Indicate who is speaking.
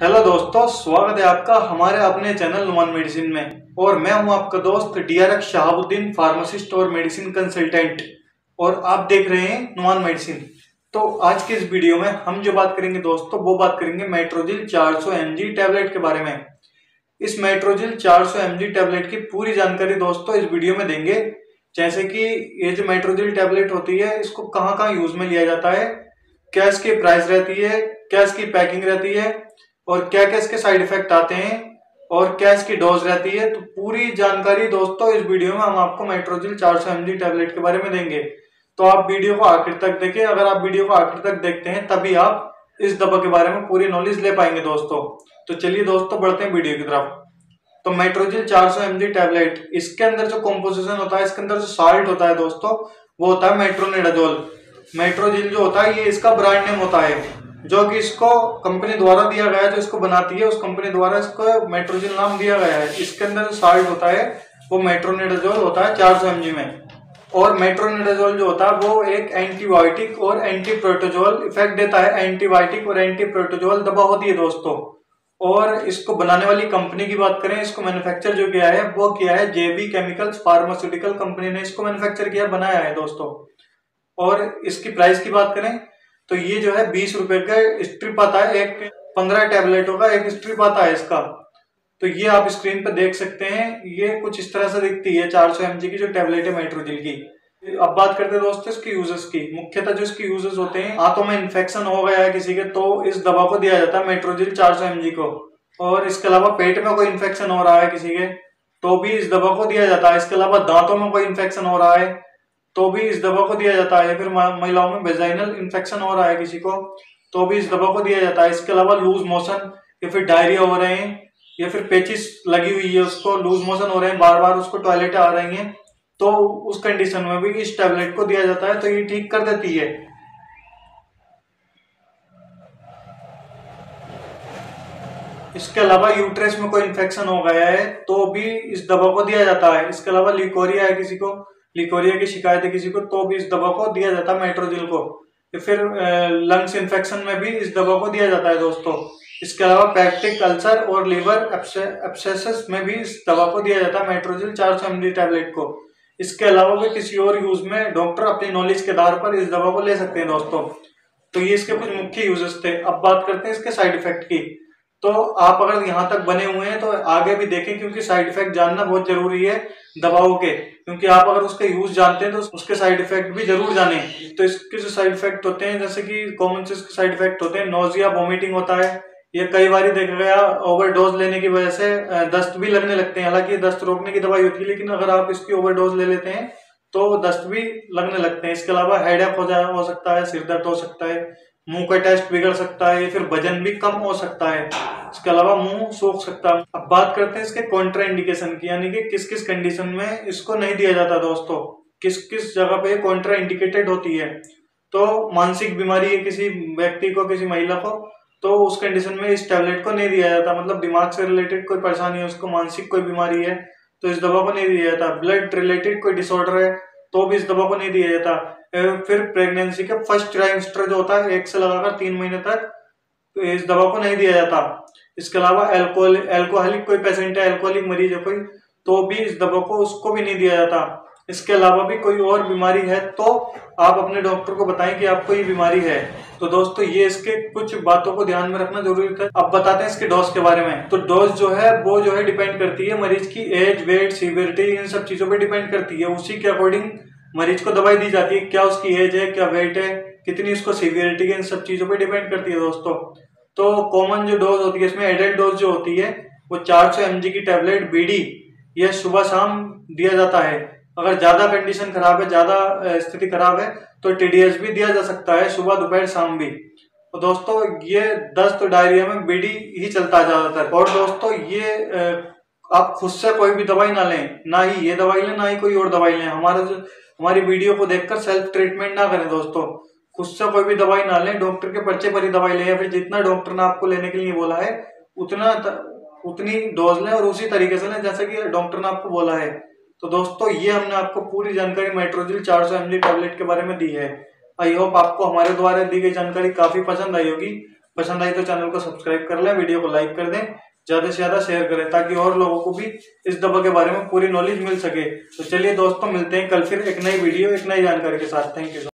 Speaker 1: Hello दोस्तों, स्वागत है आपका हमारे अपने चैनल नुमान मेडिसिन में। और मैं हूँ आपका दोस्त डीआरएक्स शहाबुद्दीन फार्मासिस्ट और मेडिसिन कंसल्टेंट। और आप देख रहे हैं नुमान मेडिसिन। तो आज के इस वीडियो में हम जो बात करेंगे दोस्तों, वो बात करेंगे मेट्रोजिल 400 सौ टैबलेट के बारे में। इस मेट्रोजिल 400 सौ टैबलेट की पूरी जानकारी दोस्तों इस वीडियो में देंगे। जैसे कि ये जो मेट्रोजिल टैबलेट होती है, इसको कहाँ कहाँ यूज़ में लिया जाता है, क्या इसकी प्राइस रहती है, क्या इसकी पैकिंग रहती है और क्या क्या इसके साइड इफ़ेक्ट आते हैं और क्या इसकी डोज रहती है तो पूरी जानकारी दोस्तों इस वीडियो में हम आपको मेट्रोजिल चार सौ टैबलेट के बारे में देंगे। तो आप वीडियो को आखिर तक देखें। अगर आप वीडियो को आखिर तक देखते हैं, तभी आप इस दवा के बारे में पूरी नॉलेज ले पाएँगे दोस्तों। तो चलिए दोस्तों, बढ़ते हैं वीडियो की तरफ़। तो मेट्रोजिल 400 सौ टैबलेट इसके अंदर जो कॉम्पोजिशन होता है, इसके अंदर जो साल्ट होता है दोस्तों, वो होता है मेट्रोनिडाजोल मेट्रोजिल जो होता है, ये इसका ब्रांड नेम होता है। जो कि इसको कंपनी द्वारा दिया गया है, जो इसको बनाती है, उस कंपनी द्वारा इसको मेट्रोजिल नाम दिया गया है। इसके अंदर जो साल्ट होता है, वो मेट्रोनिडाजोल होता है चार सौ में। और मेट्रोनिडाजोल जो होता है, वो एक एंटीबायोटिक और एंटी प्रोटोजोल इफ़ेक्ट देता है। एंटीबायोटिक और एंटी प्रोटोजोल दवा होती है दोस्तों। और इसको बनाने वाली कंपनी की बात करें, इसको मैन्युफैक्चर जो किया है, वो किया है जेबी केमिकल्स फार्मास्यूटिकल कंपनी ने इसको मैन्युफैक्चर किया, बनाया है दोस्तों। और इसकी प्राइस की बात करें तो ये जो है बीस रुपए का स्ट्रिप आता है, एक पंद्रह टेबलेटों का एक स्ट्रिप आता है इसका। तो ये आप स्क्रीन पर देख सकते हैं, ये कुछ इस तरह से दिखती है, चार सौ की जो टेबलेट है मेट्रोजिल की। अब बात करते हैं दोस्तों इसके यूजेस की। मुख्यतः जो इसके यूजेस होते हैं, हाथों में इन्फेक्शन हो गया है किसी के तो इस दवा को दिया जाता है मेट्रोजिल चार सौ को। और इसके अलावा पेट में कोई इन्फेक्शन हो रहा है किसी के तो भी इस दवा को दिया जाता है। इसके अलावा दांतों में कोई इन्फेक्शन हो रहा है। तो भी इस दवा को दिया जाता है। या फिर महिलाओं में वेजाइनल इन्फेक्शन हो रहा है किसी को तो भी इस दवा को दिया जाता है। इसके अलावा लूज मोशन या फिर डायरिया हो रहे हैं, या फिर पेचिस लगी हुई है उसको लूज मोशन हो रहे हैं बार बार उसको टॉयलेट आ रही हैं तो उस कंडीशन में भी इस टैबलेट को दिया जाता है तो ये ठीक कर देती है। इसके अलावा यूट्रेस में कोई इन्फेक्शन हो गया है तो भी इस दवा को दिया जाता है। इसके अलावा लिकोरिया है किसी को लिकोरिया की शिकायत है किसी को तो भी इस दवा को दिया जाता है मेट्रोजिल को। फिर लंग्स इन्फेक्शन में भी इस दवा को दिया जाता है दोस्तों। इसके अलावा पैक्टिक अल्सर और लीवर एप्सेसिस में भी इस दवा को दिया जाता है मेट्रोजिल चार सौ एम टैबलेट को। इसके अलावा भी किसी और यूज़ में डॉक्टर अपनी नॉलेज के आधार पर इस दवा को ले सकते हैं दोस्तों। तो ये इसके कुछ मुख्य यूजेस थे। अब बात करते हैं इसके साइड इफ़ेक्ट की। तो आप अगर यहाँ तक बने हुए हैं तो आगे भी देखें, क्योंकि साइड इफ़ेक्ट जानना बहुत ज़रूरी है दवाओं के। क्योंकि आप अगर उसका यूज़ जानते हैं तो उसके साइड इफ़ेक्ट भी ज़रूर जाने। तो इसके जो साइड इफ़ेक्ट होते हैं, जैसे कि कॉमन इसके साइड इफ़ेक्ट होते हैं नोजिया वॉमिटिंग होता है। ये कई बार देखा गया ओवरडोज लेने की वजह से दस्त भी लगने लगते हैं। हालाँकि दस्त रोकने की दवाई होती है, लेकिन अगर आप इसकी ओवरडोज ले लेते हैं तो दस्त भी लगने लगते हैं। इसके अलावा हेडेक हो जाए हो सकता है, सिर दर्द हो सकता है। मुँह का टेस्ट बिगड़ सकता है, फिर वज़न भी कम हो सकता है। इसके अलावा मुँह सूख सकता है। अब बात करते हैं इसके कॉन्ट्रा इंडिकेशन की, यानी कि किस किस कंडीशन में इसको नहीं दिया जाता दोस्तों। किस किस जगह पे कॉन्ट्रा इंडिकेटेड होती है। तो मानसिक बीमारी है किसी व्यक्ति को, किसी महिला को तो उस कंडीशन में इस टैबलेट को नहीं दिया जाता। मतलब दिमाग से रिलेटेड कोई परेशानी है, उसको मानसिक कोई बीमारी है तो इस दवा को नहीं दिया जाता। ब्लड रिलेटेड कोई डिसऑर्डर है तो भी इस दवा को नहीं दिया जाता। फिर प्रेगनेंसी के फ़र्स्ट ट्राइमेस्टर जो होता है, एक से लगाकर तीन महीने तक तो इस दवा को नहीं दिया जाता। इसके अलावा एल्कोहल एल्कोहलिक कोई पेशेंट है एल्कोहलिक मरीज़ है कोई तो भी इस दवा को, उसको भी नहीं दिया जाता। इसके अलावा भी कोई और बीमारी है तो आप अपने डॉक्टर को बताएँ कि आपको ये बीमारी है। तो दोस्तों, ये इसके कुछ बातों को ध्यान में रखना ज़रूरी है। अब बताते हैं इसके डोज के बारे में। तो डोज जो है, वो जो है डिपेंड करती है मरीज़ की एज वेट सीवियरिटी इन सब चीज़ों पे डिपेंड करती है। उसी के अकॉर्डिंग मरीज़ को दवाई दी जाती है, क्या उसकी एज है, क्या वेट है, कितनी उसको सीवियरिटी है, इन सब चीज़ों पे डिपेंड करती है दोस्तों। तो कॉमन जो डोज होती है, इसमें एडल्ट डोज जो होती है, वो चार सौ की टैबलेट बीडी यह सुबह शाम दिया जाता है। अगर ज़्यादा कंडीशन खराब है, ज़्यादा स्थिति खराब है तो टीडीएस भी दिया जा सकता है, सुबह दोपहर शाम भी। तो दोस्तों, ये दस्त डायरिया में बीडी ही चलता है ज़्यादातर। और दोस्तों, ये आप खुद से कोई भी दवाई ना लें, ना ही ये दवाई लें, ना ही कोई और दवाई लें। हमारा जो हमारी वीडियो को देखकर सेल्फ ट्रीटमेंट ना करें दोस्तों। खुद से कोई भी दवाई ना लें डॉक्टर के पर्चे पर ही दवाई लें, या फिर जितना डॉक्टर ने आपको लेने के लिए बोला है, उतना उतनी डोज लें और उसी तरीके से लें जैसे कि डॉक्टर ने आपको बोला है। तो दोस्तों, ये हमने आपको पूरी जानकारी मेट्रोजिल चार सौ टैबलेट के बारे में दी है। आई होप आपको हमारे द्वारा दी गई जानकारी काफ़ी पसंद आई होगी। पसंद आई तो चैनल को सब्सक्राइब कर लें, वीडियो को लाइक कर दें। ज़्यादा से ज़्यादा शेयर करें ताकि और लोगों को भी इस दवा के बारे में पूरी नॉलेज मिल सके। तो चलिए दोस्तों, मिलते हैं कल फिर एक नई वीडियो एक नई जानकारी के साथ। Thank you